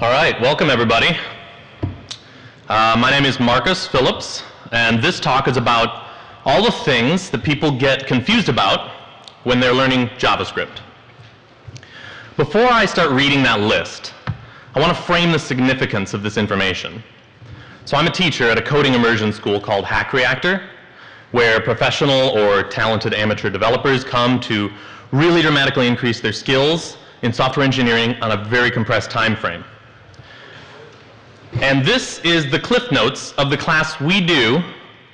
All right, welcome everybody. Uh, my name is Marcus Phillips, and this talk is about all the things that people get confused about when they're learning JavaScript. Before I start reading that list, I want to frame the significance of this information. So I'm a teacher at a coding immersion school called Hack Reactor, where professional or talented amateur developers come to really dramatically increase their skills in software engineering on a very compressed time frame. And this is the cliff notes of the class we do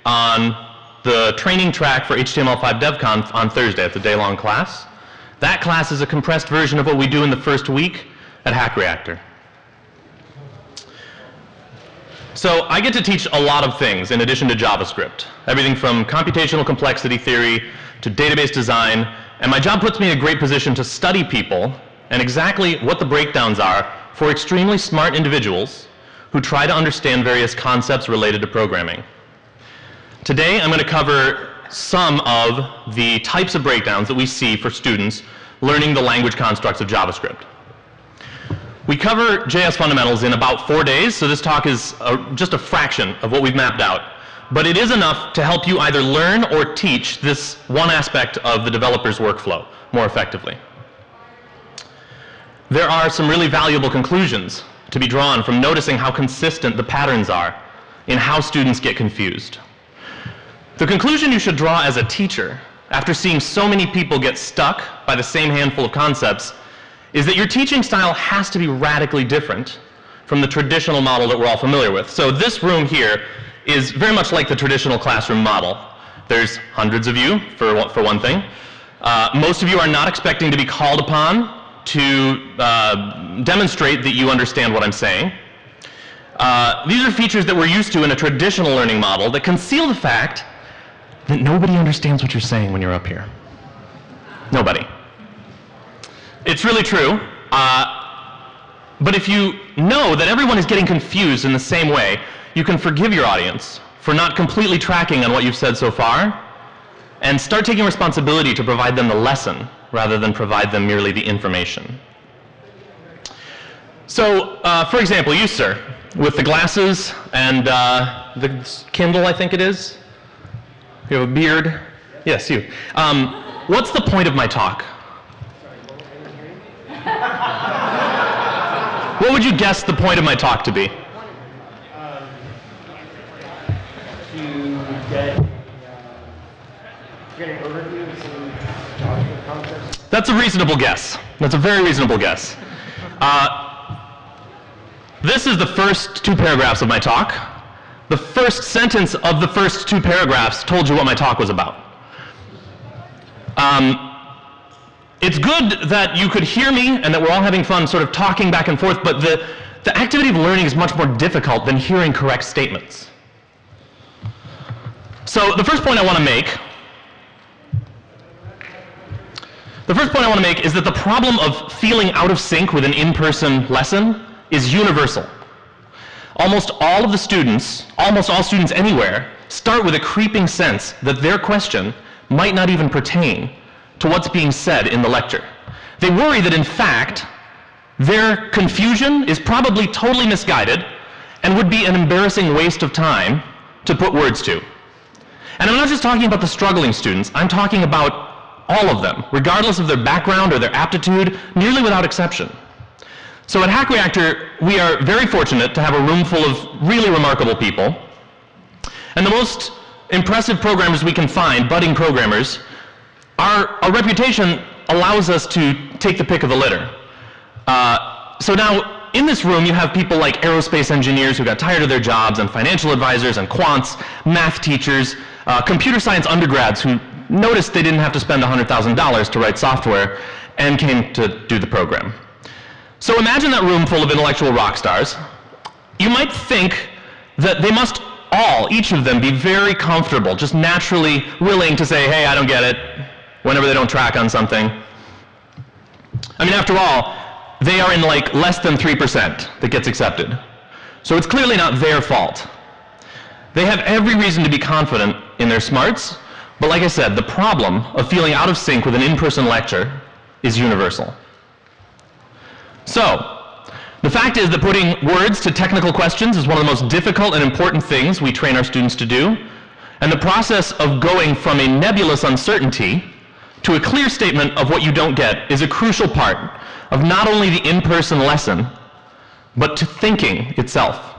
on the training track for HTML5 DevConf on Thursday. It's a day-long class. That class is a compressed version of what we do in the first week at Hack Reactor. So I get to teach a lot of things in addition to JavaScript. Everything from computational complexity theory to database design. And my job puts me in a great position to study people and exactly what the breakdowns are for extremely smart individuals who try to understand various concepts related to programming. Today, I'm going to cover some of the types of breakdowns that we see for students learning the language constructs of JavaScript. We cover JS fundamentals in about four days, so this talk is a, just a fraction of what we've mapped out. But it is enough to help you either learn or teach this one aspect of the developer's workflow more effectively. There are some really valuable conclusions to be drawn from noticing how consistent the patterns are in how students get confused. The conclusion you should draw as a teacher, after seeing so many people get stuck by the same handful of concepts, is that your teaching style has to be radically different from the traditional model that we're all familiar with. So this room here is very much like the traditional classroom model. There's hundreds of you, for, for one thing. Uh, most of you are not expecting to be called upon to uh, demonstrate that you understand what I'm saying. Uh, these are features that we're used to in a traditional learning model that conceal the fact that nobody understands what you're saying when you're up here. Nobody. It's really true. Uh, but if you know that everyone is getting confused in the same way, you can forgive your audience for not completely tracking on what you've said so far and start taking responsibility to provide them the lesson rather than provide them merely the information. So, uh, for example, you, sir, with the glasses and uh, the Kindle, I think it is. You have a beard. Yes, you. Um, what's the point of my talk? what would you guess the point of my talk to be? Um, to get, uh, get an overview of some JavaScript concepts. That's a reasonable guess. That's a very reasonable guess. Uh, this is the first two paragraphs of my talk. The first sentence of the first two paragraphs told you what my talk was about. Um, it's good that you could hear me and that we're all having fun sort of talking back and forth, but the, the activity of learning is much more difficult than hearing correct statements. So the first point I want to make the first point I want to make is that the problem of feeling out of sync with an in-person lesson is universal. Almost all of the students, almost all students anywhere, start with a creeping sense that their question might not even pertain to what's being said in the lecture. They worry that in fact, their confusion is probably totally misguided and would be an embarrassing waste of time to put words to. And I'm not just talking about the struggling students, I'm talking about all of them, regardless of their background or their aptitude, nearly without exception. So at Hack Reactor, we are very fortunate to have a room full of really remarkable people. And the most impressive programmers we can find, budding programmers, our, our reputation allows us to take the pick of the litter. Uh, so now, in this room, you have people like aerospace engineers who got tired of their jobs, and financial advisors, and quants, math teachers, uh, computer science undergrads who noticed they didn't have to spend $100,000 to write software and came to do the program. So imagine that room full of intellectual rock stars. You might think that they must all, each of them, be very comfortable, just naturally willing to say, hey, I don't get it, whenever they don't track on something. I mean, after all, they are in like less than 3% that gets accepted. So it's clearly not their fault. They have every reason to be confident in their smarts, but like I said, the problem of feeling out of sync with an in-person lecture is universal. So, The fact is that putting words to technical questions is one of the most difficult and important things we train our students to do. And the process of going from a nebulous uncertainty to a clear statement of what you don't get is a crucial part of not only the in-person lesson, but to thinking itself.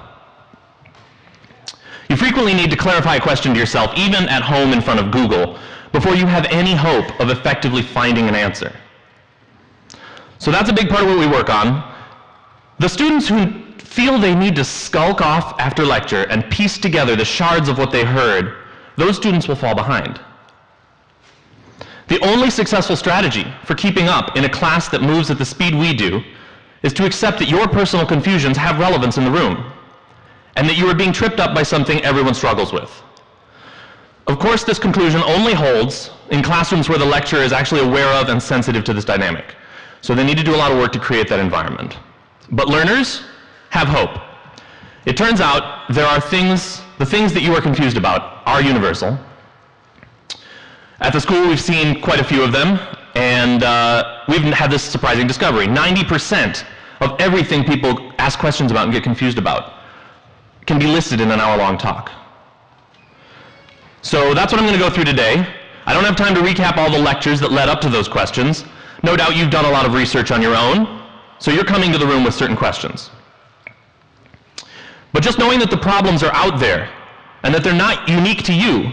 You frequently need to clarify a question to yourself, even at home in front of Google, before you have any hope of effectively finding an answer. So that's a big part of what we work on. The students who feel they need to skulk off after lecture and piece together the shards of what they heard, those students will fall behind. The only successful strategy for keeping up in a class that moves at the speed we do is to accept that your personal confusions have relevance in the room and that you are being tripped up by something everyone struggles with. Of course, this conclusion only holds in classrooms where the lecturer is actually aware of and sensitive to this dynamic. So they need to do a lot of work to create that environment. But learners have hope. It turns out there are things, the things that you are confused about are universal. At the school, we've seen quite a few of them, and uh, we've had this surprising discovery. 90% of everything people ask questions about and get confused about can be listed in an hour-long talk. So that's what I'm going to go through today. I don't have time to recap all the lectures that led up to those questions. No doubt you've done a lot of research on your own, so you're coming to the room with certain questions. But just knowing that the problems are out there and that they're not unique to you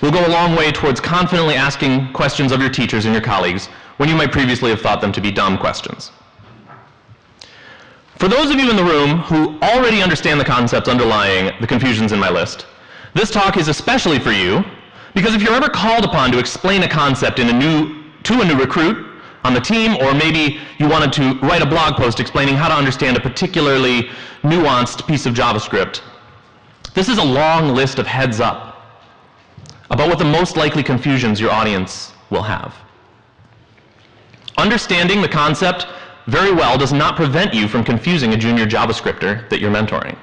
will go a long way towards confidently asking questions of your teachers and your colleagues when you might previously have thought them to be dumb questions. For those of you in the room who already understand the concepts underlying the confusions in my list, this talk is especially for you because if you're ever called upon to explain a concept a new, to a new recruit on the team, or maybe you wanted to write a blog post explaining how to understand a particularly nuanced piece of JavaScript, this is a long list of heads up about what the most likely confusions your audience will have. Understanding the concept very well does not prevent you from confusing a junior JavaScripter that you're mentoring.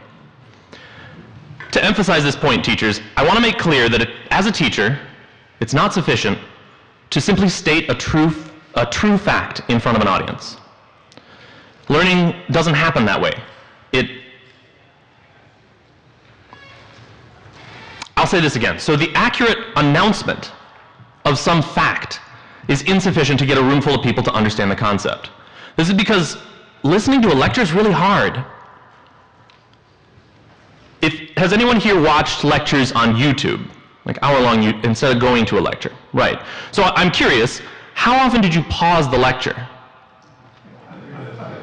To emphasize this point, teachers, I want to make clear that it, as a teacher, it's not sufficient to simply state a true, a true fact in front of an audience. Learning doesn't happen that way. It I'll say this again. So the accurate announcement of some fact is insufficient to get a room full of people to understand the concept. This is because listening to a lecture is really hard. If, has anyone here watched lectures on YouTube? Like hour-long, instead of going to a lecture? Right. So I'm curious, how often did you pause the lecture?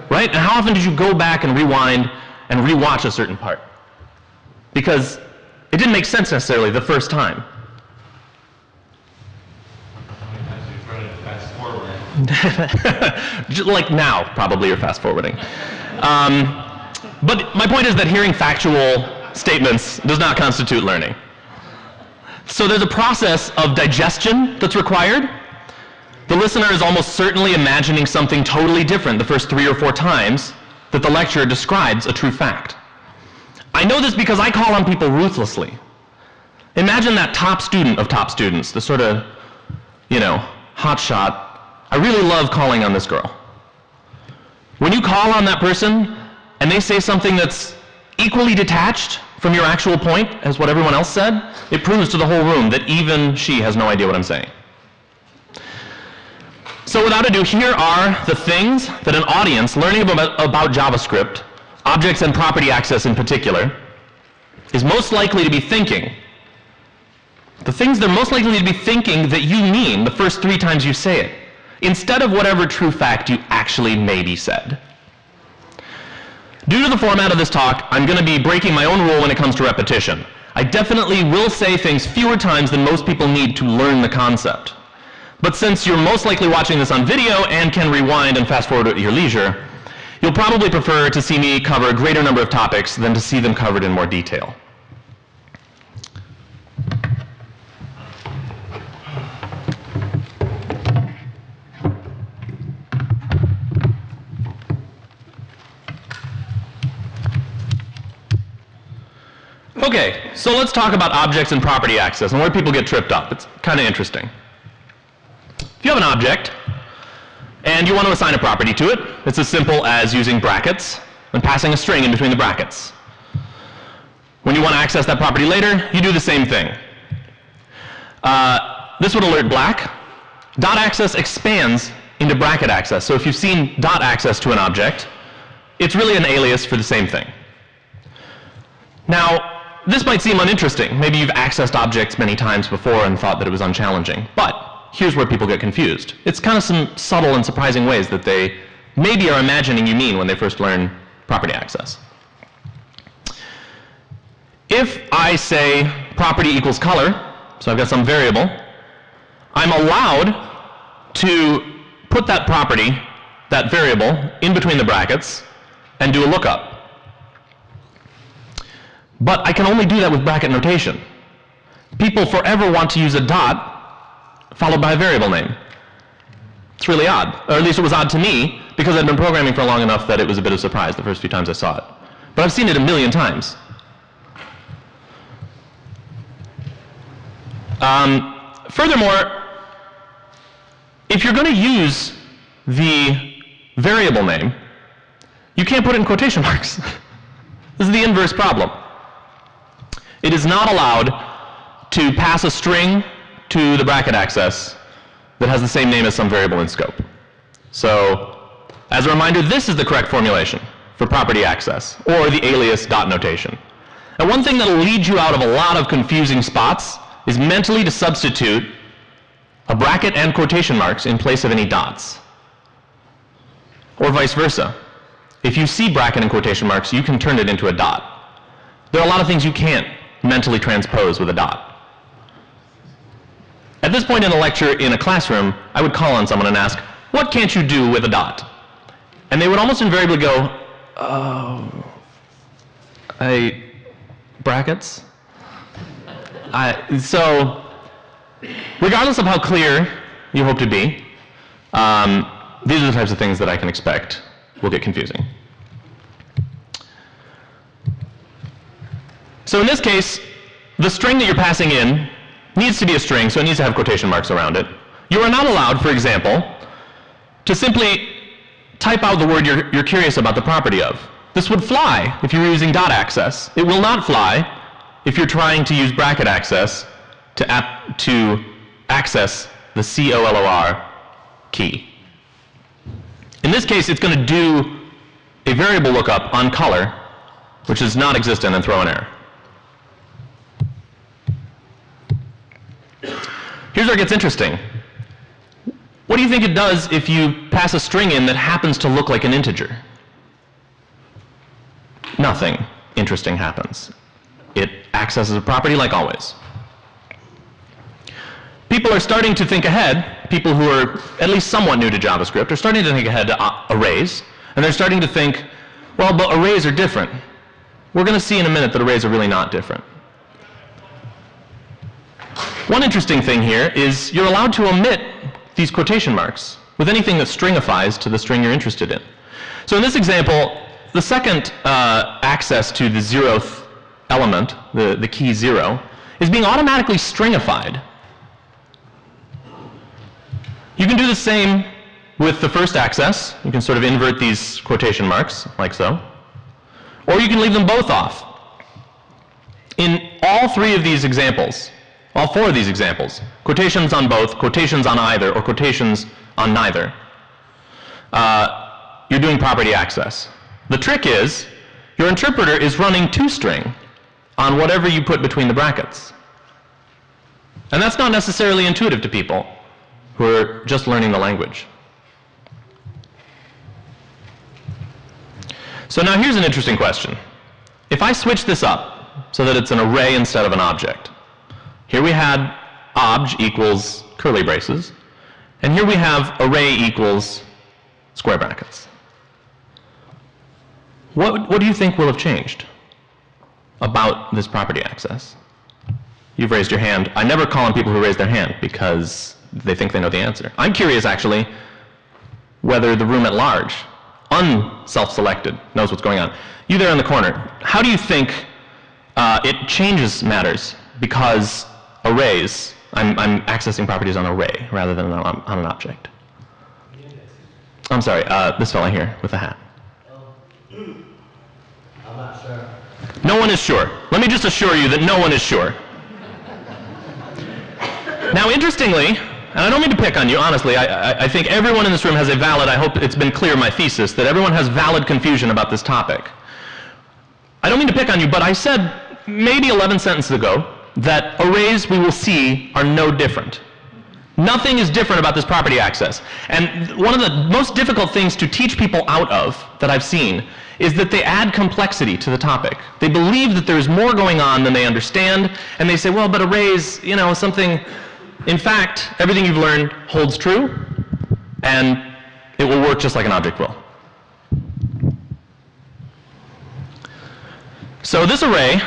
Right? And how often did you go back and rewind and rewatch a certain part? Because it didn't make sense necessarily the first time. Just like now, probably you're fast forwarding. Um, but my point is that hearing factual statements does not constitute learning. So there's a process of digestion that's required. The listener is almost certainly imagining something totally different the first three or four times that the lecturer describes a true fact. I know this because I call on people ruthlessly. Imagine that top student of top students, the sort of, you know, hot shot. I really love calling on this girl. When you call on that person and they say something that's equally detached from your actual point as what everyone else said, it proves to the whole room that even she has no idea what I'm saying. So without ado, here are the things that an audience learning about, about JavaScript, objects and property access in particular, is most likely to be thinking. The things they're most likely to be thinking that you mean the first three times you say it, instead of whatever true fact you actually maybe said. Due to the format of this talk, I'm going to be breaking my own rule when it comes to repetition. I definitely will say things fewer times than most people need to learn the concept. But since you're most likely watching this on video and can rewind and fast forward at your leisure, you'll probably prefer to see me cover a greater number of topics than to see them covered in more detail. Okay, so let's talk about objects and property access and where people get tripped up. It's kind of interesting. If you have an object and you want to assign a property to it, it's as simple as using brackets and passing a string in between the brackets. When you want to access that property later, you do the same thing. Uh, this would alert black. Dot access expands into bracket access. So if you've seen dot access to an object, it's really an alias for the same thing. Now, this might seem uninteresting. Maybe you've accessed objects many times before and thought that it was unchallenging. But here's where people get confused. It's kind of some subtle and surprising ways that they maybe are imagining you mean when they first learn property access. If I say property equals color, so I've got some variable, I'm allowed to put that property, that variable, in between the brackets and do a lookup. But I can only do that with bracket notation. People forever want to use a dot followed by a variable name. It's really odd, or at least it was odd to me because I'd been programming for long enough that it was a bit of a surprise the first few times I saw it. But I've seen it a million times. Um, furthermore, if you're going to use the variable name, you can't put it in quotation marks. this is the inverse problem. It is not allowed to pass a string to the bracket access that has the same name as some variable in scope. So, as a reminder, this is the correct formulation for property access, or the alias dot notation. And one thing that will lead you out of a lot of confusing spots is mentally to substitute a bracket and quotation marks in place of any dots. Or vice versa. If you see bracket and quotation marks, you can turn it into a dot. There are a lot of things you can't mentally transpose with a dot. At this point in a lecture in a classroom, I would call on someone and ask, what can't you do with a dot? And they would almost invariably go, oh, I, brackets? I, so, regardless of how clear you hope to be, um, these are the types of things that I can expect will get confusing. So in this case, the string that you're passing in needs to be a string, so it needs to have quotation marks around it. You are not allowed, for example, to simply type out the word you're, you're curious about the property of. This would fly if you were using dot access. It will not fly if you're trying to use bracket access to, to access the COLOR key. In this case, it's going to do a variable lookup on color, which is not existent, and throw an error. Here's where it gets interesting. What do you think it does if you pass a string in that happens to look like an integer? Nothing interesting happens. It accesses a property like always. People are starting to think ahead, people who are at least somewhat new to JavaScript are starting to think ahead to uh, arrays, and they're starting to think, well, but arrays are different. We're going to see in a minute that arrays are really not different. One interesting thing here is you're allowed to omit these quotation marks with anything that stringifies to the string you're interested in. So in this example, the second uh, access to the zeroth element, the, the key zero, is being automatically stringified. You can do the same with the first access. You can sort of invert these quotation marks, like so. Or you can leave them both off. In all three of these examples, all four of these examples, quotations on both, quotations on either, or quotations on neither, uh, you're doing property access. The trick is, your interpreter is running toString on whatever you put between the brackets. And that's not necessarily intuitive to people who are just learning the language. So now here's an interesting question. If I switch this up so that it's an array instead of an object, here we had obj equals curly braces, and here we have array equals square brackets. What, what do you think will have changed about this property access? You've raised your hand. I never call on people who raise their hand because they think they know the answer. I'm curious, actually, whether the room at large, unself-selected, knows what's going on. You there in the corner, how do you think uh, it changes matters because arrays, I'm, I'm accessing properties on an array rather than on, on an object? I'm sorry, uh, this fellow here with the hat. No one is sure. Let me just assure you that no one is sure. Now, interestingly, and I don't mean to pick on you, honestly, I, I, I think everyone in this room has a valid, I hope it's been clear my thesis, that everyone has valid confusion about this topic. I don't mean to pick on you, but I said maybe 11 sentences ago that arrays we will see are no different. Nothing is different about this property access. And one of the most difficult things to teach people out of that I've seen is that they add complexity to the topic. They believe that there's more going on than they understand, and they say, well, but arrays, you know, something. In fact, everything you've learned holds true, and it will work just like an object will. So this array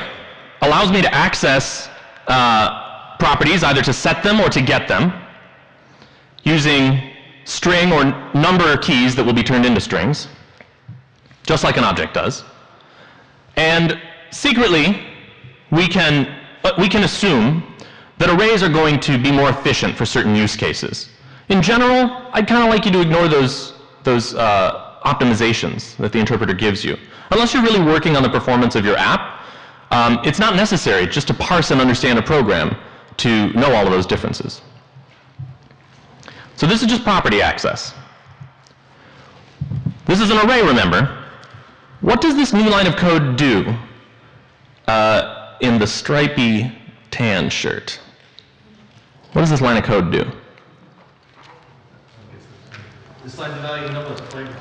allows me to access uh, properties, either to set them or to get them, using string or number keys that will be turned into strings, just like an object does. And secretly, we can, uh, we can assume that arrays are going to be more efficient for certain use cases. In general, I'd kind of like you to ignore those, those uh, optimizations that the interpreter gives you. Unless you're really working on the performance of your app, um, it's not necessary just to parse and understand a program to know all of those differences. So this is just property access. This is an array, remember. What does this new line of code do uh, in the stripy tan shirt? What does this line of code do? Decide the value number of flavor.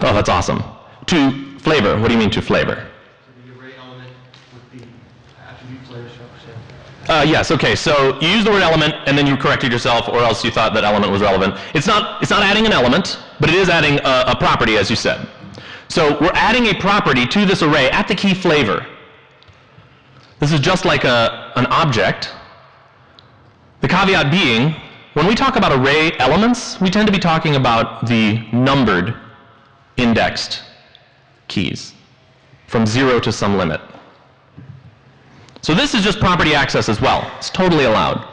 Oh, that's awesome. To flavor, what do you mean to flavor? So the array element with the attribute flavor show. Uh, yes, okay, so you use the word element and then you corrected yourself or else you thought that element was relevant. It's not, it's not adding an element, but it is adding a, a property as you said. So we're adding a property to this array at the key flavor. This is just like a, an object. The caveat being, when we talk about array elements, we tend to be talking about the numbered indexed keys from zero to some limit. So this is just property access as well. It's totally allowed.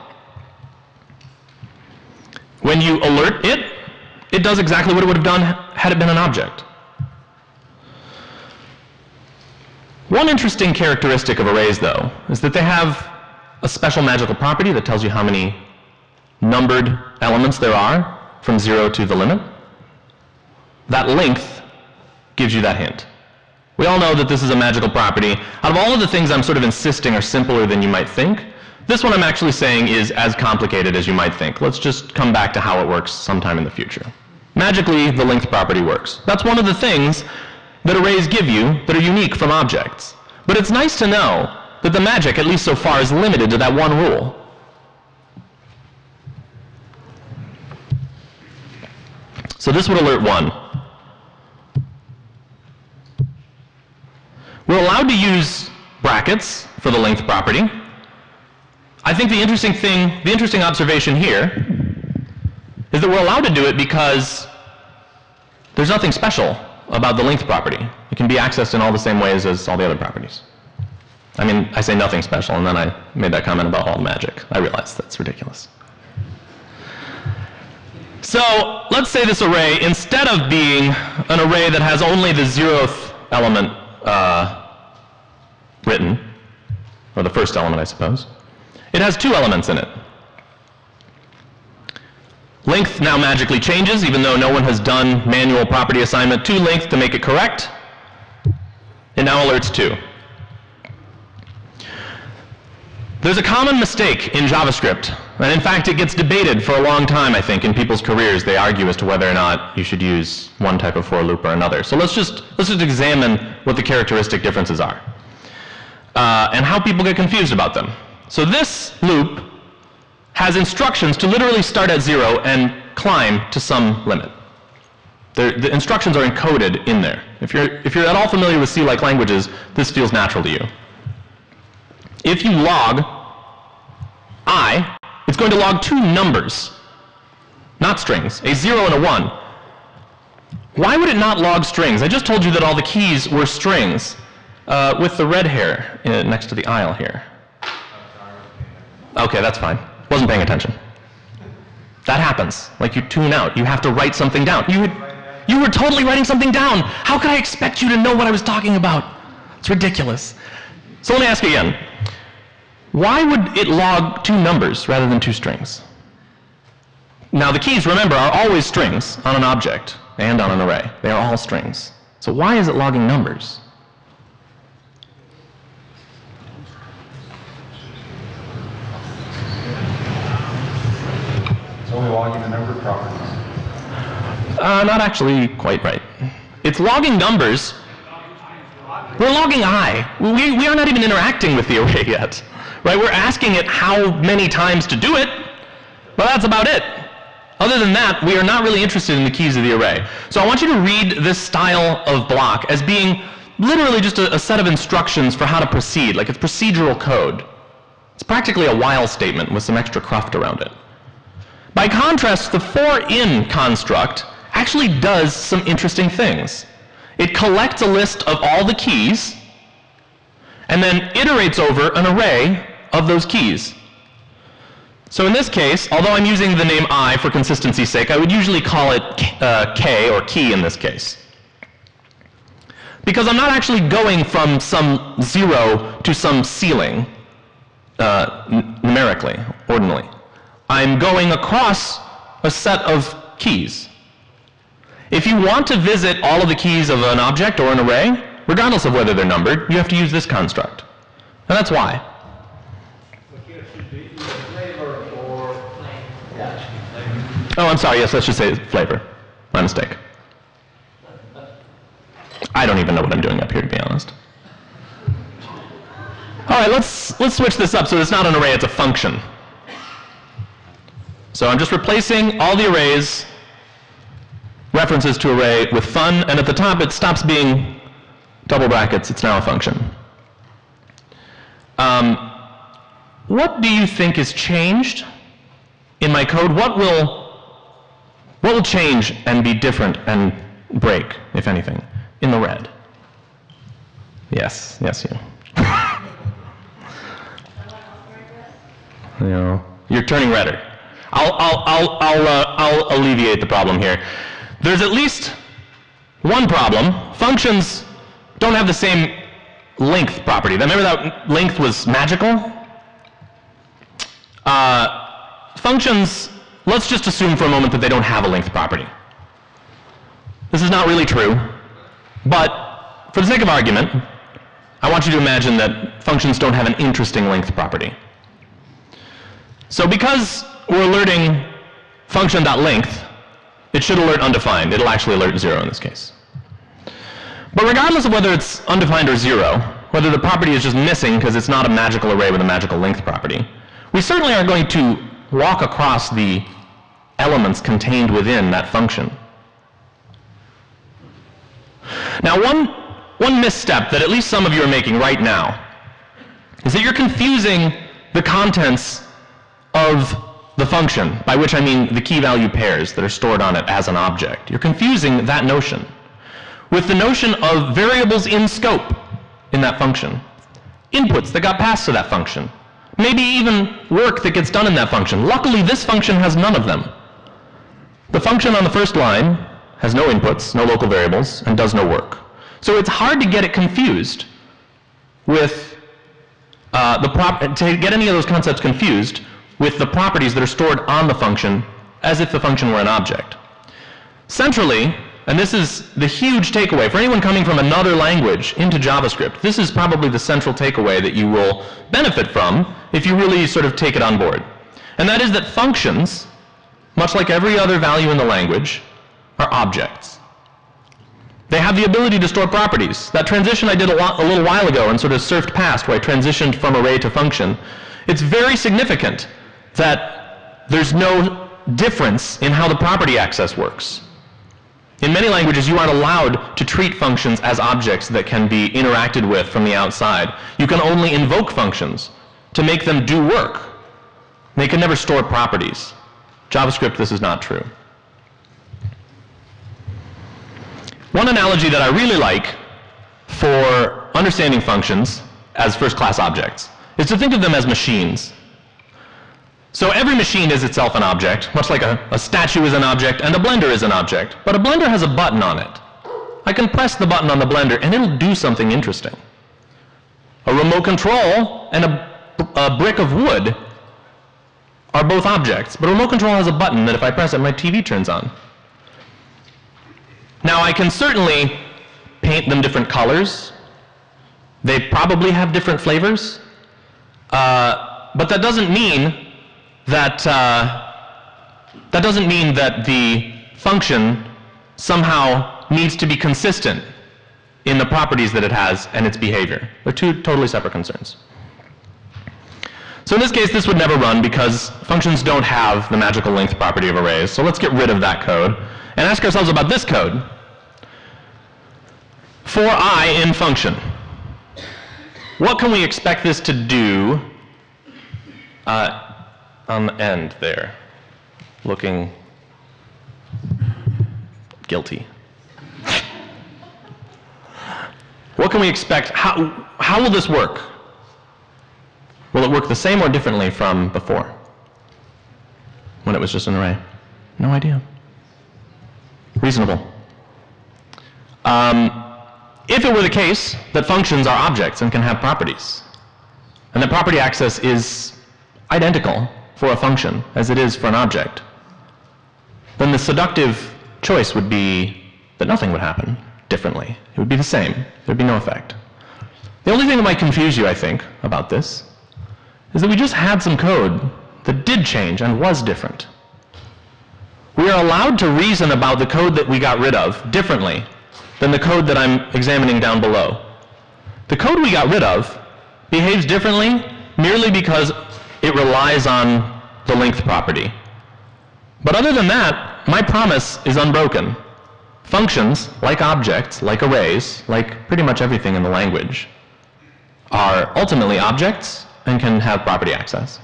When you alert it, it does exactly what it would have done had it been an object. One interesting characteristic of arrays, though, is that they have a special magical property that tells you how many numbered elements there are from zero to the limit. That length gives you that hint. We all know that this is a magical property. Out of all of the things I'm sort of insisting are simpler than you might think, this one I'm actually saying is as complicated as you might think. Let's just come back to how it works sometime in the future. Magically, the length property works. That's one of the things that arrays give you that are unique from objects. But it's nice to know that the magic, at least so far, is limited to that one rule. So this would alert one. We're allowed to use brackets for the length property. I think the interesting thing, the interesting observation here is that we're allowed to do it because there's nothing special about the length property. It can be accessed in all the same ways as all the other properties. I mean, I say nothing special, and then I made that comment about all magic. I realize that's ridiculous. So let's say this array, instead of being an array that has only the zeroth element uh, written, or the first element, I suppose, it has two elements in it. Length now magically changes, even though no one has done manual property assignment to length to make it correct. It now alerts 2. There's a common mistake in JavaScript, and in fact it gets debated for a long time, I think, in people's careers. They argue as to whether or not you should use one type of for loop or another. So let's just, let's just examine what the characteristic differences are, uh, and how people get confused about them. So this loop has instructions to literally start at zero and climb to some limit. The, the instructions are encoded in there. If you're, if you're at all familiar with C-like languages, this feels natural to you. If you log i, it's going to log two numbers, not strings, a zero and a one. Why would it not log strings? I just told you that all the keys were strings uh, with the red hair in, next to the aisle here. Okay, that's fine. Wasn't paying attention. That happens. Like you tune out. You have to write something down. You, had, you were totally writing something down. How could I expect you to know what I was talking about? It's ridiculous. So let me ask you again. Why would it log two numbers rather than two strings? Now the keys, remember, are always strings on an object and on an array. They are all strings. So why is it logging numbers? It's only logging the number of properties. Uh, not actually quite right. It's logging numbers. We're logging i. We, we are not even interacting with the array yet. Right? We're asking it how many times to do it, but that's about it. Other than that, we are not really interested in the keys of the array. So I want you to read this style of block as being literally just a, a set of instructions for how to proceed, like it's procedural code. It's practically a while statement with some extra cruft around it. By contrast, the for in construct actually does some interesting things. It collects a list of all the keys and then iterates over an array of those keys. So in this case, although I'm using the name i for consistency's sake, I would usually call it uh, k or key in this case. Because I'm not actually going from some zero to some ceiling uh, numerically, ordinally. I'm going across a set of keys. If you want to visit all of the keys of an object or an array, regardless of whether they're numbered, you have to use this construct. And that's why. Oh, I'm sorry. Yes, let's just say flavor. My mistake. I don't even know what I'm doing up here, to be honest. All right, let's let's switch this up so it's not an array; it's a function. So I'm just replacing all the arrays references to array with fun, and at the top it stops being double brackets. It's now a function. Um, what do you think is changed in my code? What will what will change and be different and break, if anything, in the red? Yes, yes, you. you know, you're turning redder. I'll, I'll, I'll, I'll, uh, I'll alleviate the problem here. There's at least one problem. Functions don't have the same length property. Remember that length was magical? Uh, functions Let's just assume for a moment that they don't have a length property. This is not really true, but for the sake of argument, I want you to imagine that functions don't have an interesting length property. So because we're alerting function.length, it should alert undefined. It'll actually alert zero in this case. But regardless of whether it's undefined or zero, whether the property is just missing because it's not a magical array with a magical length property, we certainly are going to walk across the elements contained within that function. Now, one, one misstep that at least some of you are making right now is that you're confusing the contents of the function, by which I mean the key value pairs that are stored on it as an object. You're confusing that notion with the notion of variables in scope in that function, inputs that got passed to that function, maybe even work that gets done in that function. Luckily, this function has none of them. The function on the first line has no inputs, no local variables, and does no work. So it's hard to get it confused with uh, the prop to get any of those concepts confused with the properties that are stored on the function as if the function were an object. Centrally, and this is the huge takeaway for anyone coming from another language into JavaScript, this is probably the central takeaway that you will benefit from if you really sort of take it on board. And that is that functions much like every other value in the language, are objects. They have the ability to store properties. That transition I did a, a, little while ago and sort of surfed past where I transitioned from array to function, it's very significant that there's no difference in how the property access works. In many languages, you aren't allowed to treat functions as objects that can be interacted with from the outside. You can only invoke functions to make them do work. They can never store properties. JavaScript, this is not true. One analogy that I really like for understanding functions as first-class objects is to think of them as machines. So every machine is itself an object, much like a, a, statue is an object and a blender is an object. But a blender has a button on it. I can press the button on the blender and it'll do something interesting. A remote control and a, a brick of wood are both objects, but a remote control has a button that if I press it, my TV turns on. Now, I can certainly paint them different colors. They probably have different flavors. Uh, but that doesn't mean that, uh, that doesn't mean that the function somehow needs to be consistent in the properties that it has and its behavior. They're two totally separate concerns. So in this case, this would never run because functions don't have the magical length property of arrays. So let's get rid of that code and ask ourselves about this code. For i in function, what can we expect this to do uh, on the end there, looking guilty? What can we expect? How, how will this work? Will it work the same or differently from before? When it was just an array? No idea. Reasonable. Um, if it were the case that functions are objects and can have properties, and that property access is identical for a function as it is for an object, then the seductive choice would be that nothing would happen differently. It would be the same. There'd be no effect. The only thing that might confuse you, I think, about this is that we just had some code that did change and was different. We are allowed to reason about the code that we got rid of differently than the code that I'm examining down below. The code we got rid of behaves differently merely because it relies on the length property. But other than that, my promise is unbroken. Functions, like objects, like arrays, like pretty much everything in the language, are ultimately objects and can have property access.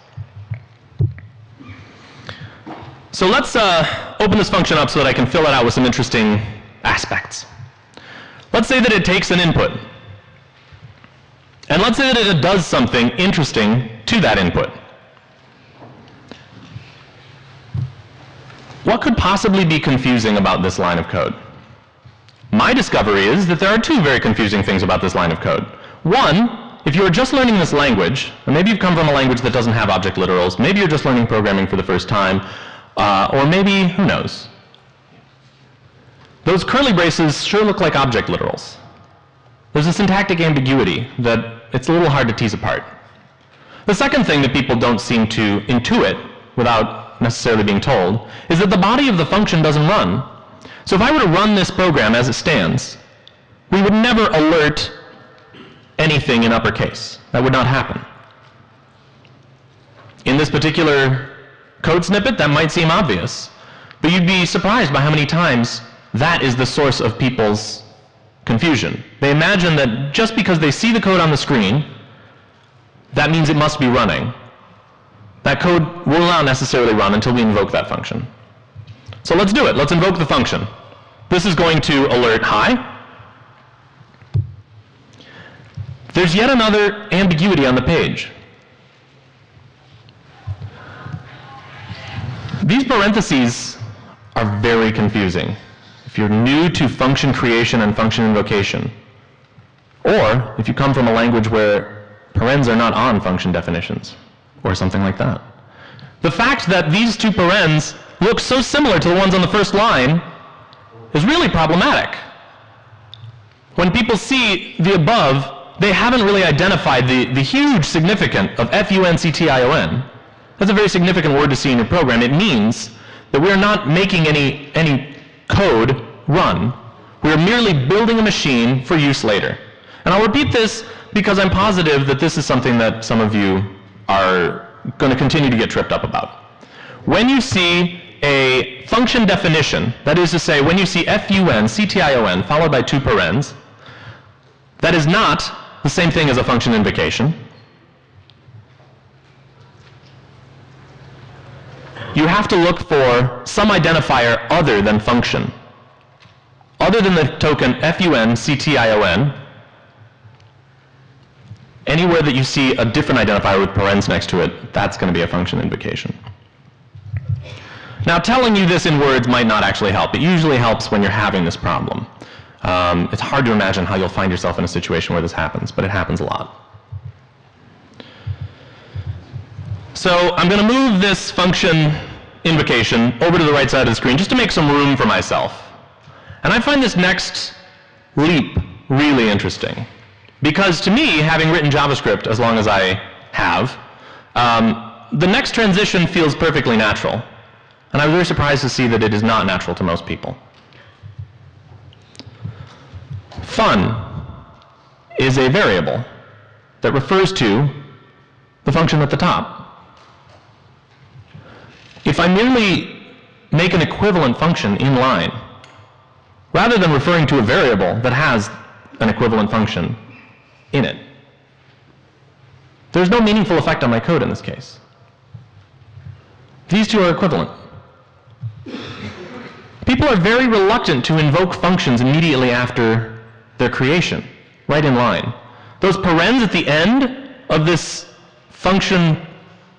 So let's uh, open this function up so that I can fill it out with some interesting aspects. Let's say that it takes an input. And let's say that it does something interesting to that input. What could possibly be confusing about this line of code? My discovery is that there are two very confusing things about this line of code. One, if you are just learning this language, maybe you've come from a language that doesn't have object literals, maybe you're just learning programming for the first time, uh, or maybe, who knows, those curly braces sure look like object literals. There's a syntactic ambiguity that it's a little hard to tease apart. The second thing that people don't seem to intuit without necessarily being told is that the body of the function doesn't run. So if I were to run this program as it stands, we would never alert anything in uppercase. That would not happen. In this particular code snippet, that might seem obvious, but you'd be surprised by how many times that is the source of people's confusion. They imagine that just because they see the code on the screen, that means it must be running. That code will not necessarily run until we invoke that function. So let's do it. Let's invoke the function. This is going to alert hi. There's yet another ambiguity on the page. These parentheses are very confusing if you're new to function creation and function invocation, or if you come from a language where parens are not on function definitions, or something like that. The fact that these two parens look so similar to the ones on the first line is really problematic. When people see the above, they haven't really identified the, the huge significance of F-U-N-C-T-I-O-N. That's a very significant word to see in your program. It means that we're not making any, any code run. We are merely building a machine for use later. And I'll repeat this because I'm positive that this is something that some of you are going to continue to get tripped up about. When you see a function definition, that is to say, when you see fun, ction, followed by two parens, that is not the same thing as a function invocation. you have to look for some identifier other than function. Other than the token function, anywhere that you see a different identifier with parens next to it, that's going to be a function invocation. Now, telling you this in words might not actually help. It usually helps when you're having this problem. Um, it's hard to imagine how you'll find yourself in a situation where this happens, but it happens a lot. So I'm going to move this function invocation over to the right side of the screen just to make some room for myself. And I find this next leap really interesting. Because to me, having written JavaScript as long as I have, um, the next transition feels perfectly natural. And I was very surprised to see that it is not natural to most people. Fun is a variable that refers to the function at the top. If I merely make an equivalent function in line, rather than referring to a variable that has an equivalent function in it, there's no meaningful effect on my code in this case. These two are equivalent. People are very reluctant to invoke functions immediately after their creation, right in line. Those parens at the end of this function,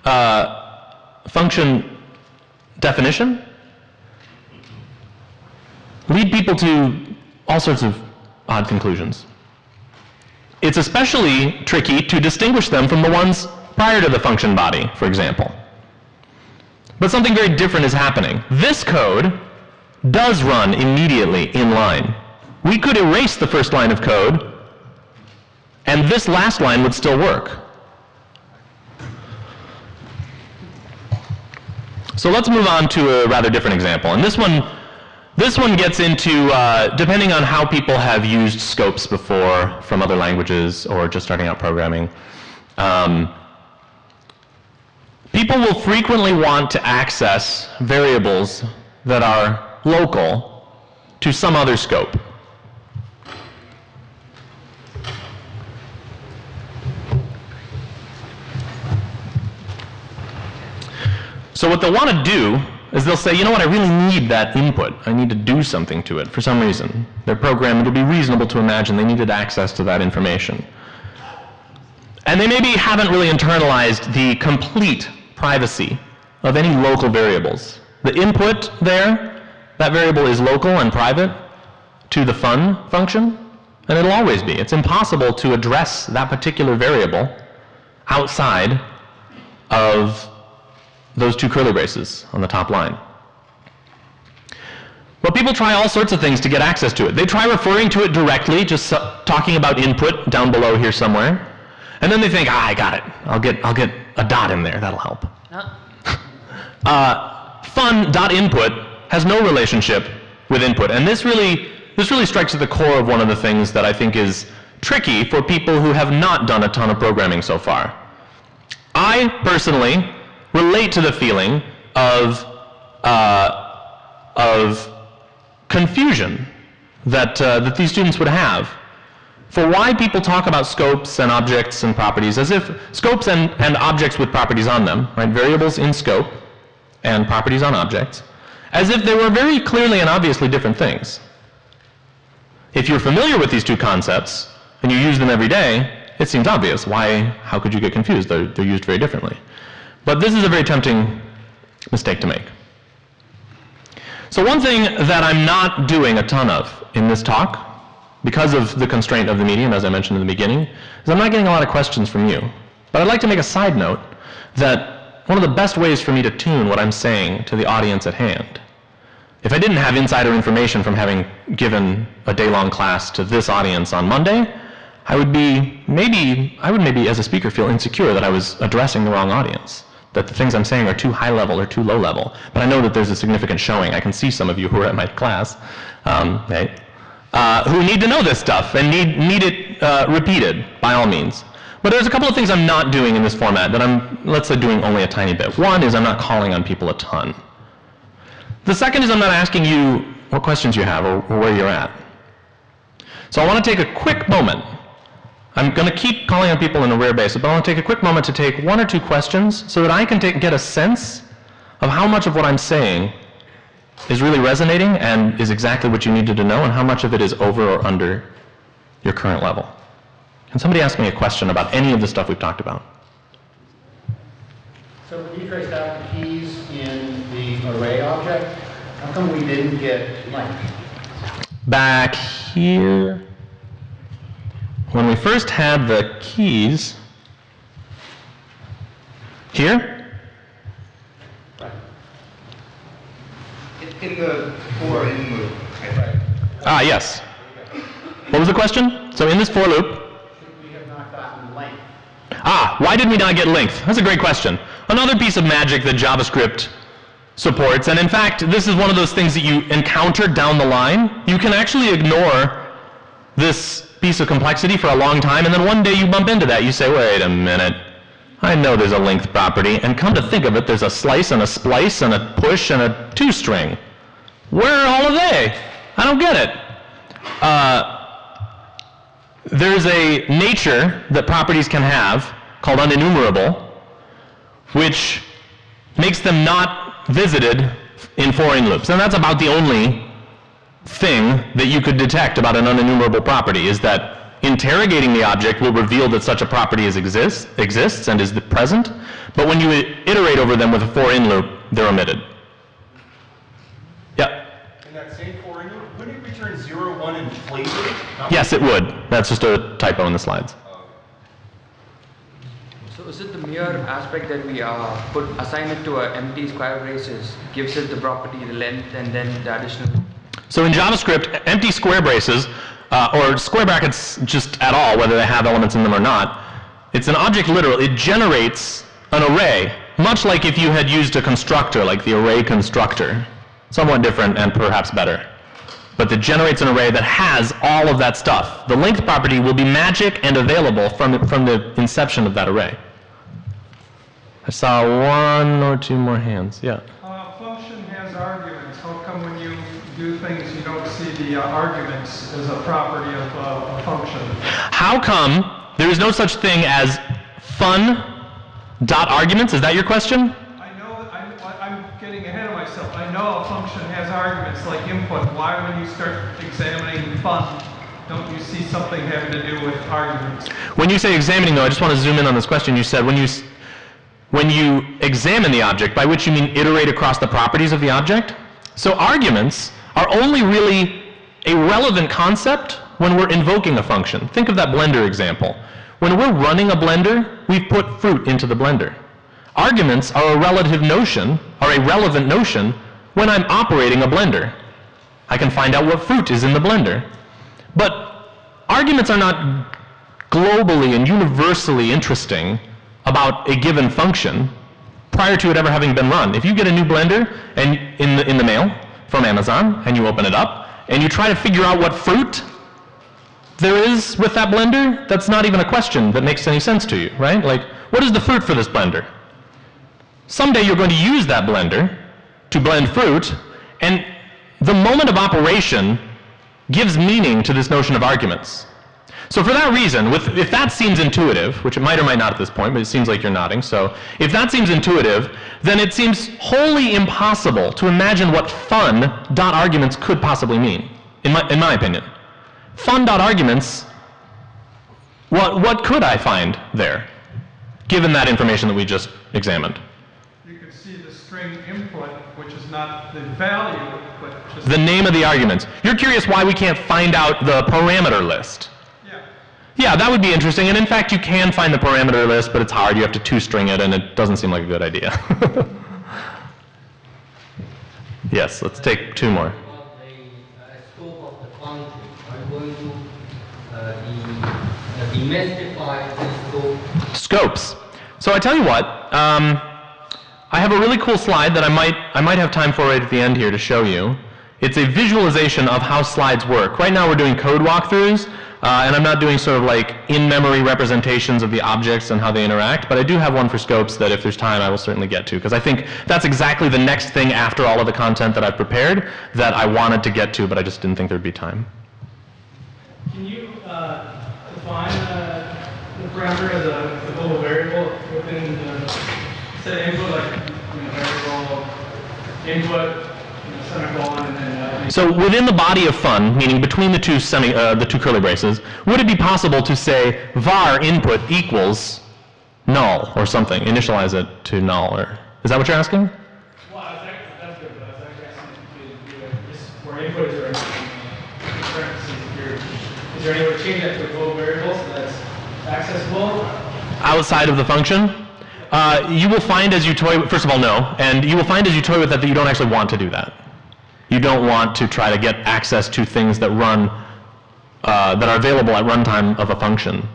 uh, function definition lead people to all sorts of odd conclusions. It's especially tricky to distinguish them from the ones prior to the function body, for example. But something very different is happening. This code does run immediately in line. We could erase the first line of code, and this last line would still work. So let's move on to a rather different example. And this one, this one gets into, uh, depending on how people have used scopes before from other languages or just starting out programming, um, people will frequently want to access variables that are local to some other scope. So what they'll want to do is they'll say, you know what, I really need that input. I need to do something to it for some reason. Their program, it'll be reasonable to imagine they needed access to that information. And they maybe haven't really internalized the complete privacy of any local variables. The input there, that variable is local and private to the fun function, and it'll always be. It's impossible to address that particular variable outside of those two curly braces on the top line. But people try all sorts of things to get access to it. They try referring to it directly, just talking about input down below here somewhere. And then they think, ah, I got it. I'll get, I'll get a dot in there. That'll help. uh, fun dot input has no relationship with input. And this really, this really strikes at the core of one of the things that I think is tricky for people who have not done a ton of programming so far. I personally relate to the feeling of, uh, of confusion that, uh, that these students would have for why people talk about scopes and objects and properties as if scopes and, and objects with properties on them, right, variables in scope and properties on objects, as if they were very clearly and obviously different things. If you're familiar with these two concepts and you use them every day, it seems obvious. Why, how could you get confused? They're, they're used very differently. But this is a very tempting mistake to make. So one thing that I'm not doing a ton of in this talk, because of the constraint of the medium, as I mentioned in the beginning, is I'm not getting a lot of questions from you. But I'd like to make a side note that one of the best ways for me to tune what I'm saying to the audience at hand, if I didn't have insider information from having given a day-long class to this audience on Monday, I would be maybe, I would maybe as a speaker feel insecure that I was addressing the wrong audience that the things I'm saying are too high level or too low level. But I know that there's a significant showing. I can see some of you who are at my class, um, right, uh, who need to know this stuff and need, need it uh, repeated by all means. But there's a couple of things I'm not doing in this format that I'm, let's say, doing only a tiny bit. One is I'm not calling on people a ton. The second is I'm not asking you what questions you have or, or where you're at. So I want to take a quick moment I'm going to keep calling on people in a rare basis, but I want to take a quick moment to take one or two questions so that I can take, get a sense of how much of what I'm saying is really resonating and is exactly what you needed to know and how much of it is over or under your current level. Can somebody ask me a question about any of the stuff we've talked about? So when you traced out the keys in the array object, how come we didn't get length? Back here when we first had the keys here. In, the for in loop. Ah, yes. What was the question? So in this for loop. Ah, why did we not get length? That's a great question. Another piece of magic that JavaScript supports, and in fact, this is one of those things that you encounter down the line. You can actually ignore this piece of complexity for a long time, and then one day you bump into that. You say, wait a minute. I know there's a length property, and come to think of it, there's a slice and a splice and a push and a toString. Where are all of they? I don't get it. Uh, there's a nature that properties can have called unenumerable, which makes them not visited in for in loops. And that's about the only thing that you could detect about an unenumerable property is that interrogating the object will reveal that such a property is exist, exists and is the present, but when you iterate over them with a for in loop, they're omitted. Yeah. In that same for in loop, wouldn't it return zero, one, and flavor? Yes, it would. That's just a typo in the slides. So is it the mere aspect that we uh, put assign it to an empty square braces gives it the property, the length, and then the additional? So in JavaScript, empty square braces, uh, or square brackets just at all, whether they have elements in them or not, it's an object literal. It generates an array, much like if you had used a constructor, like the array constructor. Somewhat different and perhaps better. But it generates an array that has all of that stuff. The length property will be magic and available from, from the inception of that array. I saw one or two more hands. Yeah. Uh, function has arguments. How come when you do things, you don't see the uh, arguments as a property of uh, a function? How come there is no such thing as fun dot arguments? Is that your question? I know, I'm, I'm getting ahead of myself. I know a function has arguments like input. Why, when you start examining fun, don't you see something having to do with arguments? When you say examining, though, I just want to zoom in on this question. You said when you when you examine the object, by which you mean iterate across the properties of the object. So arguments are only really a relevant concept when we're invoking a function. Think of that blender example. When we're running a blender, we've put fruit into the blender. Arguments are a relative notion, are a relevant notion when I'm operating a blender. I can find out what fruit is in the blender. But arguments are not globally and universally interesting about a given function prior to it ever having been run. If you get a new blender and in the, in the mail from Amazon and you open it up and you try to figure out what fruit there is with that blender, that's not even a question that makes any sense to you, right? Like, what is the fruit for this blender? Someday you're going to use that blender to blend fruit, and the moment of operation gives meaning to this notion of arguments. So for that reason, with, if that seems intuitive, which it might or might not at this point, but it seems like you're nodding, so if that seems intuitive, then it seems wholly impossible to imagine what fun dot arguments could possibly mean, in my, in my opinion. Fun dot arguments, what, what could I find there, given that information that we just examined? You can see the string input, which is not the value, but just The name of the arguments. You're curious why we can't find out the parameter list. Yeah. That would be interesting. And in fact, you can find the parameter list, but it's hard. You have to toString it, and it doesn't seem like a good idea. yes, let's take two more. uh, scope of the function. I'm going to uh, de- demystify the scope Scopes. So I tell you what, um, I have a really cool slide that I might, I might have time for right at the end here to show you. It's a visualization of how slides work. Right now we're doing code walkthroughs, uh, and I'm not doing sort of like in-memory representations of the objects and how they interact, but I do have one for scopes that if there's time I will certainly get to, because I think that's exactly the next thing after all of the content that I've prepared that I wanted to get to, but I just didn't think there'd be time. Can you uh, define uh, the parameter as a, global variable within the set input, like you know, variable input, you know, semicolon, So within the body of fun, meaning between the two semi, uh, the two curly braces, would it be possible to say var input equals null or something, initialize it to null, or is that what you're asking? well, that's, actually, that's good, but that's actually asking you to do it. Just is or parentheses here. Is there any way to change that to a global variable so that's accessible? Outside of the function, uh, you will find as you toy. First of all, no, and you will find as you toy with that that you don't actually want to do that. You don't want to try to get access to things that run, uh, that are available at runtime of a function.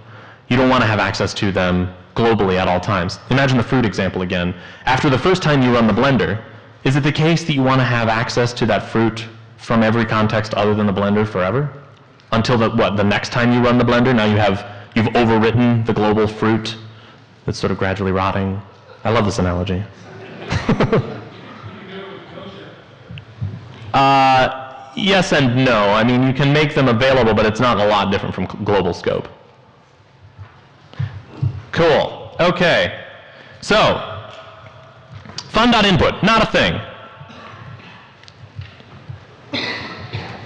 You don't want to have access to them globally at all times. Imagine the fruit example again. After the first time you run the blender, is it the case that you want to have access to that fruit from every context other than the blender forever? Until the, what, the next time you run the blender, now you have, you've overwritten the global fruit that's sort of gradually rotting. I love this analogy. uh, yes and no. I mean, you can make them available, but it's not a lot different from global scope. Cool. Okay. So, fun.input, not a thing.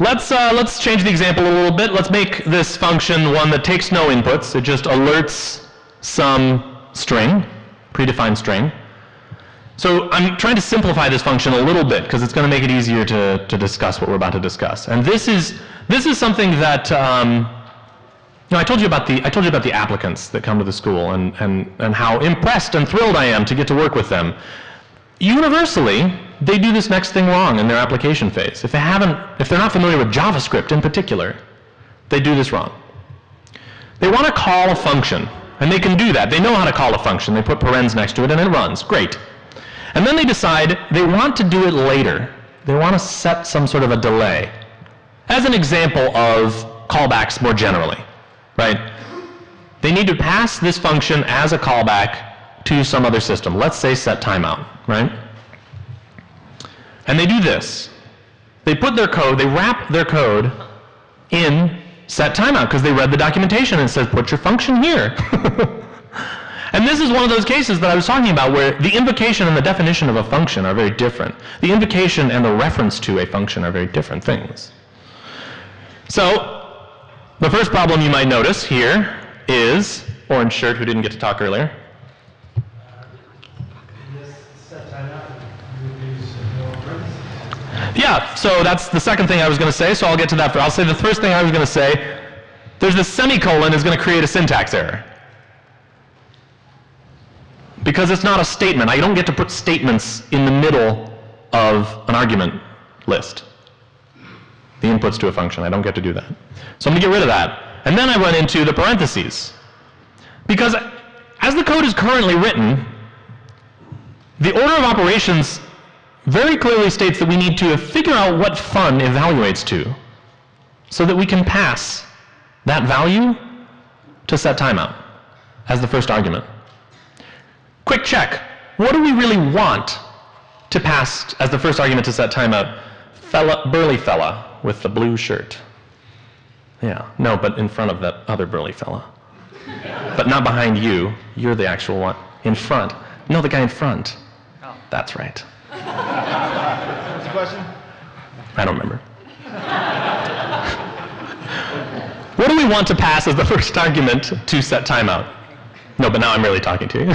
Let's, uh, let's change the example a little bit. Let's make this function one that takes no inputs. It just alerts some string, predefined string. So I'm trying to simplify this function a little bit because it's going to make it easier to, to discuss what we're about to discuss. And this is, this is something that, um, you know, I told you about the, I told you about the applicants that come to the school and, and, and how impressed and thrilled I am to get to work with them. Universally, they do this next thing wrong in their application phase. If they haven't, if they're not familiar with JavaScript in particular, they do this wrong. They want to call a function, and they can do that. They know how to call a function. They put parens next to it, and it runs. Great. And then they decide they want to do it later. They want to set some sort of a delay. As an example of callbacks more generally, right? They need to pass this function as a callback to some other system. Let's say set timeout, right? And they do this. They put their code, they wrap their code in set timeout because they read the documentation and it says put your function here. and this is one of those cases that I was talking about where the invocation and the definition of a function are very different. The invocation and the reference to a function are very different things. So, the first problem you might notice here is orange shirt who didn't get to talk earlier. Yeah, so that's the second thing I was going to say, so I'll get to that. For, I'll say the first thing I was going to say, there's this semicolon is going to create a syntax error. Because it's not a statement. I don't get to put statements in the middle of an argument list. The inputs to a function. I don't get to do that. So I'm going to get rid of that. And then I run into the parentheses. Because as the code is currently written, the order of operations very clearly states that we need to figure out what fun evaluates to so that we can pass that value to set timeout as the first argument. Quick check. What do we really want to pass as the first argument to set timeout? Fella, burly fella with the blue shirt. Yeah, no, but in front of that other burly fella. but not behind you. You're the actual one. In front. No, the guy in front. Oh. That's right. What's the question? I don't remember. what do we want to pass as the first argument to set timeout? No, but now I'm really talking to you.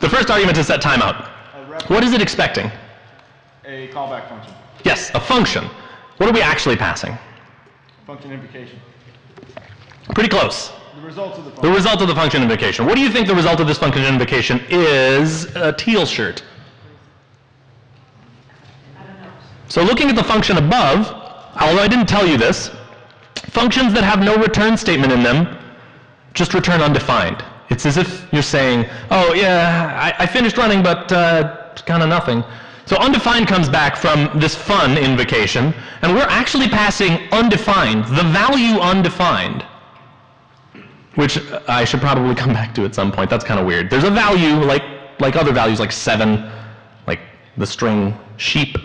the first argument is set timeout. What is it expecting? A callback function. Yes, a function. What are we actually passing? Function invocation. Pretty close. The results of the function. The result of the function invocation. What do you think the result of this function invocation is? A teal shirt. So looking at the function above, although I didn't tell you this, functions that have no return statement in them just return undefined. It's as if you're saying, oh yeah, I, I finished running, but uh, kind of nothing. So undefined comes back from this fun invocation, and we're actually passing undefined, the value undefined, which I should probably come back to at some point. That's kind of weird. There's a value like like other values like seven, like the string sheep.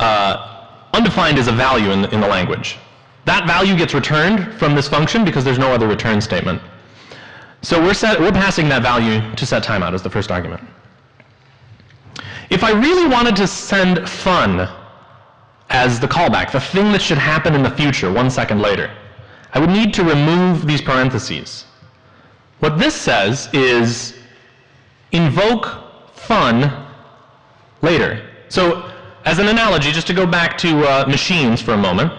Uh, undefined is a value in in the language. That value gets returned from this function because there's no other return statement. So we're, set, we're passing that value to set timeout as the first argument. If I really wanted to send fun as the callback, the thing that should happen in the future, one second later, I would need to remove these parentheses. What this says is invoke fun later. So as an analogy, just to go back to uh, machines for a moment,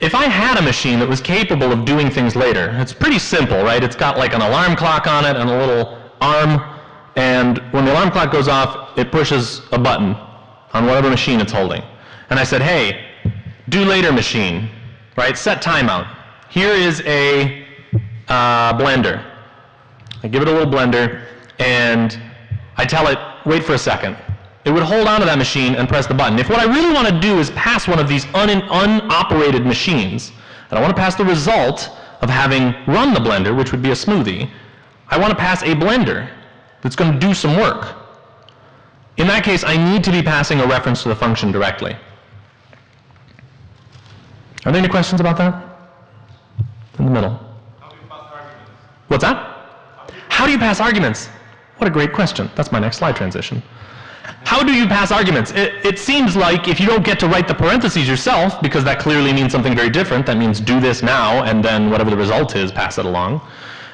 if I had a machine that was capable of doing things later, it's pretty simple, right? It's got like an alarm clock on it and a little arm, and when the alarm clock goes off, it pushes a button on whatever machine it's holding. And I said, hey, do later machine, right? Set timeout. Here is a uh, blender. I give it a little blender, and I tell it, wait for a second. It would hold onto that machine and press the button. If what I really want to do is pass one of these un- unoperated machines, and I want to pass the result of having run the blender, which would be a smoothie, I want to pass a blender that's going to do some work. In that case, I need to be passing a reference to the function directly. Are there any questions about that? In the middle. What's that? How do you pass arguments? What a great question. That's my next slide transition. How do you pass arguments? It, it, seems like if you don't get to write the parentheses yourself, because that clearly means something very different, that means do this now, and then whatever the result is, pass it along.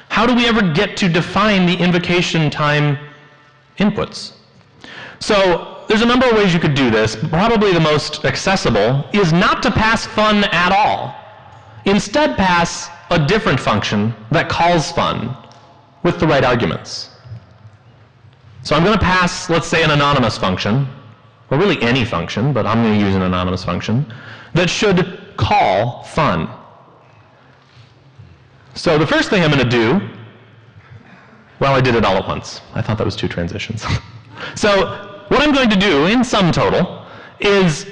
How do we ever get to define the invocation time inputs? So there's a number of ways you could do this. Probably the most accessible is not to pass fun at all. Instead, pass a different function that calls fun with the right arguments. So I'm going to pass, let's say, an anonymous function, or really any function, but I'm going to use an anonymous function, that should call fun. So the first thing I'm going to do, well, I did it all at once. I thought that was two transitions. so what I'm going to do, in sum total, is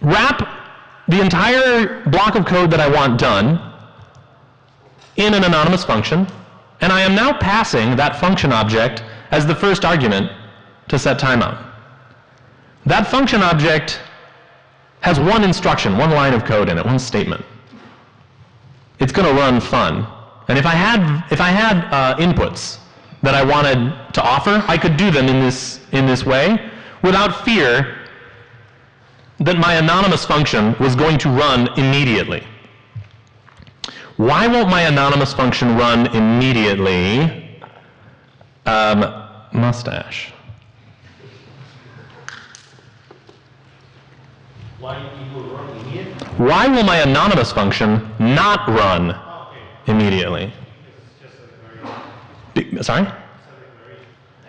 wrap the entire block of code that I want done in an anonymous function, and I am now passing that function object as the first argument to set timeout. That function object has one instruction, one line of code in it, one statement. It's going to run fun. And if I had, if I had uh, inputs that I wanted to offer, I could do them in this, in this way without fear that my anonymous function was going to run immediately. Why won't my anonymous function run immediately? Um, mustache. Why will my anonymous function not run immediately? Be, sorry?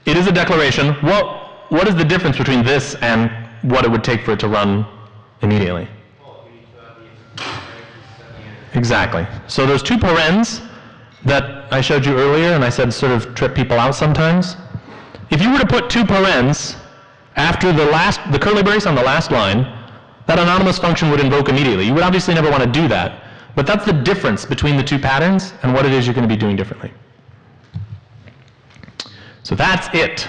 It is a declaration. What, what is the difference between this and what it would take for it to run immediately? Exactly. So those two parens that I showed you earlier and I said sort of trip people out sometimes. If you were to put two parens after the last, the curly brace on the last line, that anonymous function would invoke immediately. You would obviously never want to do that, but that's the difference between the two patterns and what it is you're going to be doing differently. So that's it.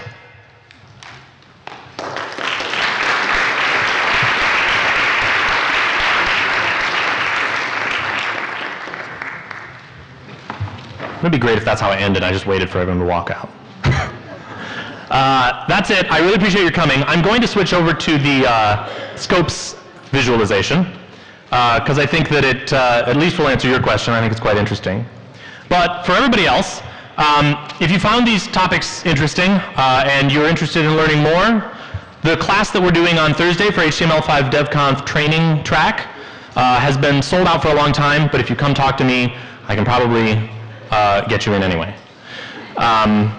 It'd be great if that's how I ended. I just waited for everyone to walk out. uh, that's it. I really appreciate your coming. I'm going to switch over to the uh, scopes visualization because uh, I think that it uh, at least will answer your question. I think it's quite interesting. But for everybody else, um, if you found these topics interesting uh, and you're interested in learning more, the class that we're doing on Thursday for HTML5 DevConf training track uh, has been sold out for a long time, but if you come talk to me, I can probably uh, get you in anyway. Um,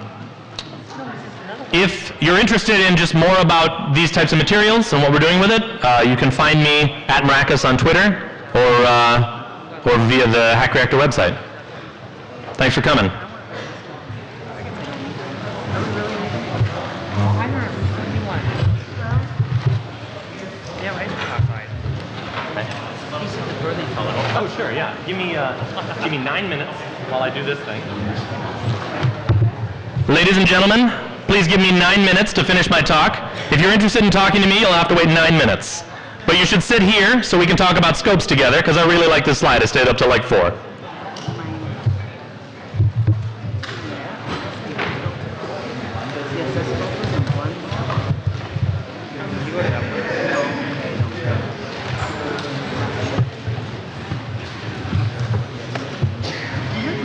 if you're interested in just more about these types of materials and what we're doing with it, uh, you can find me at Maracas on Twitter or, uh, or via the Hack Reactor website. Thanks for coming. Oh, sure, yeah. Give me, uh, give me nine minutes while I do this thing. Ladies and gentlemen, please give me nine minutes to finish my talk. If you're interested in talking to me, you'll have to wait nine minutes. But you should sit here so we can talk about scopes together, because I really like this slide. I stayed up till like four.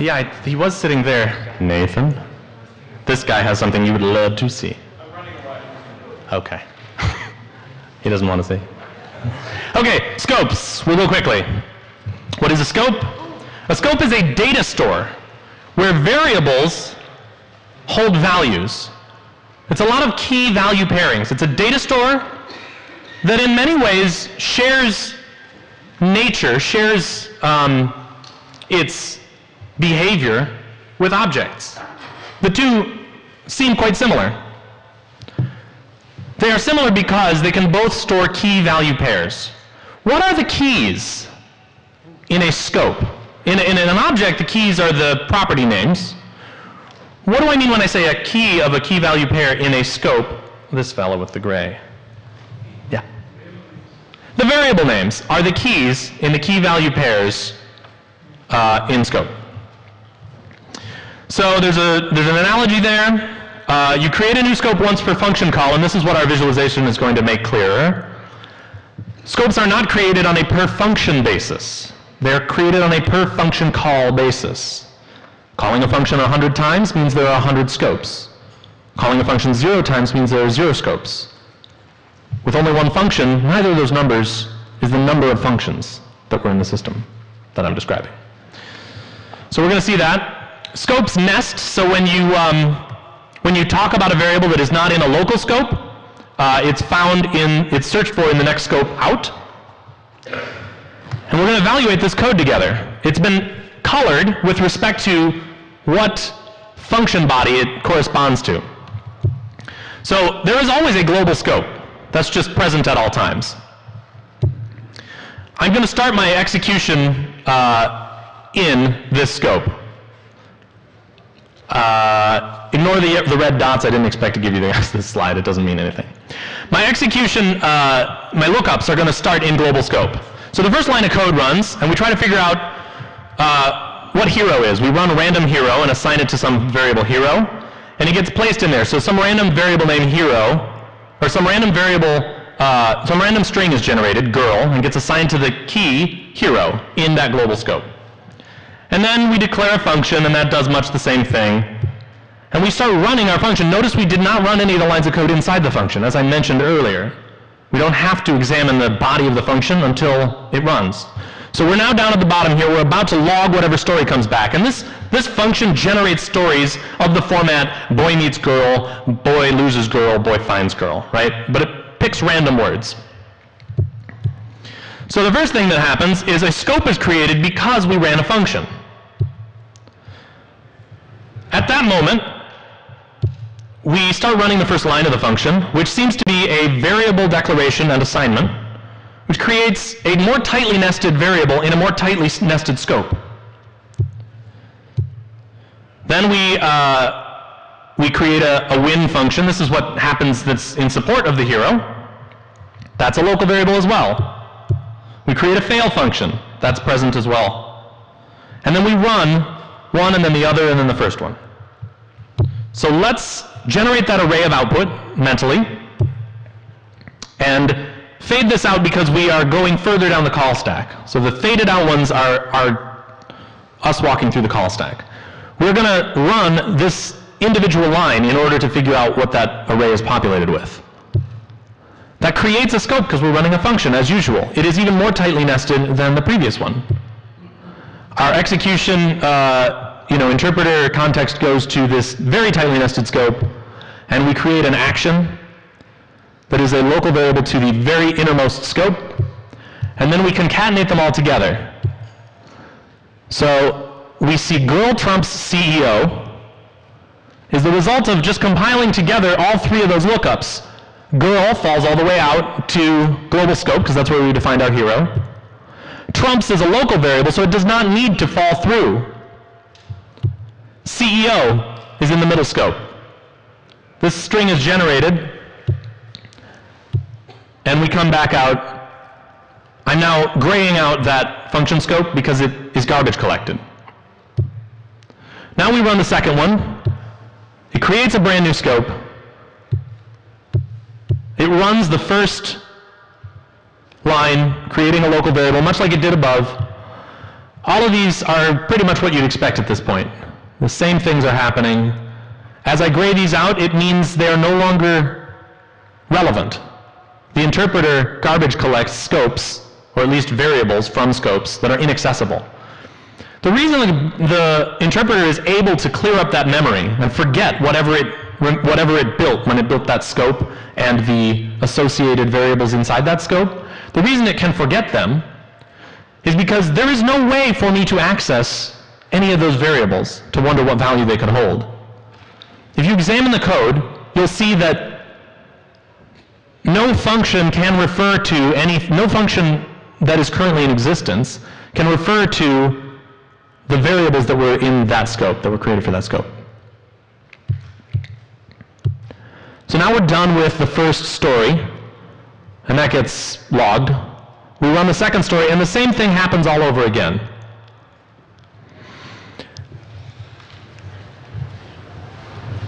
Yeah, I, he was sitting there. Nathan, this guy has something you would love to see. Okay. he doesn't want to see. Okay, scopes. We'll go quickly. What is a scope? A scope is a data store where variables hold values. It's a lot of key value pairings. It's a data store that in many ways shares nature, shares um, its behavior with objects. The two seem quite similar. They are similar because they can both store key value pairs. What are the keys in a scope? In, in an object, the keys are the property names. What do I mean when I say a key of a key value pair in a scope? This fellow with the gray. Yeah. The variable names are the keys in the key value pairs uh, in scope. So there's, a, there's an analogy there. Uh, you create a new scope once per function call, and this is what our visualization is going to make clearer. Scopes are not created on a per function basis. They're created on a per function call basis. Calling a function 100 times means there are 100 scopes. Calling a function 0 times means there are 0 scopes. With only one function, neither of those numbers is the number of functions that were in the system that I'm describing. So we're going to see that. Scopes nest, so when you, um, when you talk about a variable that is not in a local scope, uh, it's found in, it's searched for in the next scope out. And we're going to evaluate this code together. It's been colored with respect to what function body it corresponds to. So there is always a global scope. That's just present at all times. I'm going to start my execution uh, in this scope. Uh, ignore the, the red dots. I didn't expect to give you the rest of this slide. It doesn't mean anything. My execution, uh, my lookups are going to start in global scope. So the first line of code runs, and we try to figure out uh, what hero is. We run random hero and assign it to some variable hero, and it gets placed in there. So some random variable named hero, or some random variable, uh, some random string is generated, girl, and gets assigned to the key hero in that global scope. And then we declare a function, and that does much the same thing. And we start running our function. Notice we did not run any of the lines of code inside the function, as I mentioned earlier. We don't have to examine the body of the function until it runs. So we're now down at the bottom here. We're about to log whatever story comes back. And this, this function generates stories of the format boy meets girl, boy loses girl, boy finds girl, right? But it picks random words. So the first thing that happens is a scope is created because we ran a function. At that moment, we start running the first line of the function, which seems to be a variable declaration and assignment, which creates a more tightly nested variable in a more tightly nested scope. Then we, uh, we create a, a win function. This is what happens that's in support of the hero. That's a local variable as well. We create a fail function. That's present as well. And then we run one and then the other and then the first one. So let's generate that array of output mentally and fade this out because we are going further down the call stack. So the faded out ones are, are us walking through the call stack. We're going to run this individual line in order to figure out what that array is populated with. That creates a scope because we're running a function as usual. It is even more tightly nested than the previous one. Our execution uh, you know, interpreter context goes to this very tightly nested scope, and we create an action that is a local variable to the very innermost scope, and then we concatenate them all together. So we see girl trumps CEO is the result of just compiling together all three of those lookups. Girl falls all the way out to global scope, because that's where we defined our hero. Trumps is a local variable, so it does not need to fall through. CEO is in the middle scope. This string is generated, and we come back out. I'm now graying out that function scope because it is garbage collected. Now we run the second one. It creates a brand new scope, it runs the first line, creating a local variable, much like it did above. All of these are pretty much what you'd expect at this point. The same things are happening. As I gray these out, it means they're no longer relevant. The interpreter garbage collects scopes, or at least variables from scopes, that are inaccessible. The reason the interpreter is able to clear up that memory and forget whatever it, whatever it built when it built that scope and the associated variables inside that scope, the reason it can forget them is because there is no way for me to access any of those variables to wonder what value they could hold. If you examine the code, you'll see that no function can refer to any, no function that is currently in existence can refer to the variables that were in that scope, that were created for that scope. So now we're done with the first story, and that gets logged. We run the second story, and the same thing happens all over again.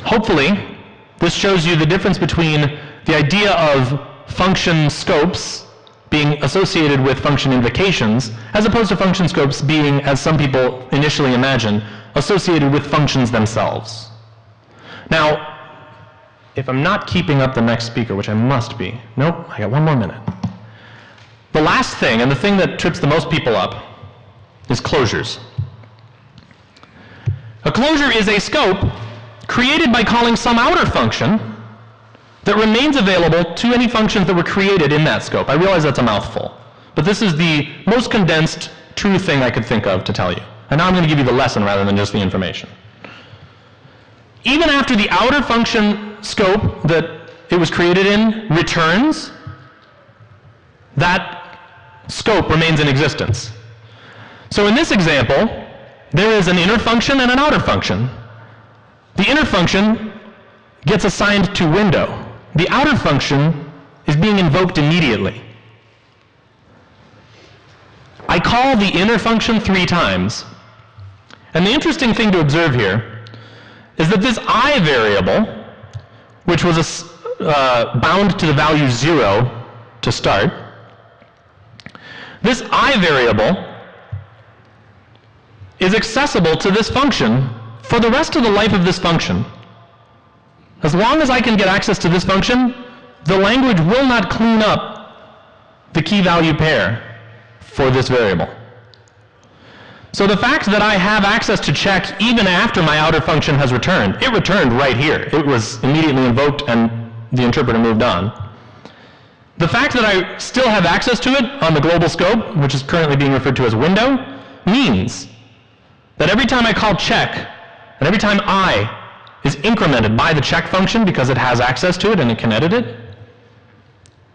Hopefully, this shows you the difference between the idea of function scopes being associated with function invocations, as opposed to function scopes being, as some people initially imagine, associated with functions themselves. Now, if I'm not keeping up the next speaker, which I must be, nope, I got one more minute. The last thing, and the thing that trips the most people up, is closures. A closure is a scope created by calling some outer function that remains available to any functions that were created in that scope. I realize that's a mouthful, but this is the most condensed, true thing I could think of to tell you. And now I'm going to give you the lesson rather than just the information. Even after the outer function scope that it was created in returns, that scope remains in existence. So in this example, there is an inner function and an outer function. The inner function gets assigned to window. The outer function is being invoked immediately. I call the inner function three times. And the interesting thing to observe here is that this i variable, which was uh, bound to the value 0 to start, this i variable is accessible to this function for the rest of the life of this function. As long as I can get access to this function, the language will not clean up the key value pair for this variable. So the fact that I have access to check even after my outer function has returned, it returned right here. It was immediately invoked and the interpreter moved on. The fact that I still have access to it on the global scope, which is currently being referred to as window, means that every time I call check, and every time I is incremented by the check function because it has access to it and it can edit it,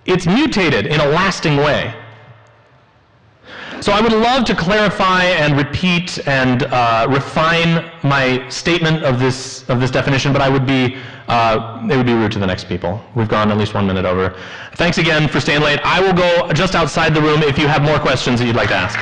it's mutated in a lasting way. So I would love to clarify and repeat and uh, refine my statement of this of this definition, but I would be uh, it would be rude to the next people. We've gone at least one minute over. Thanks again for staying late. I will go just outside the room if you have more questions that you'd like to ask.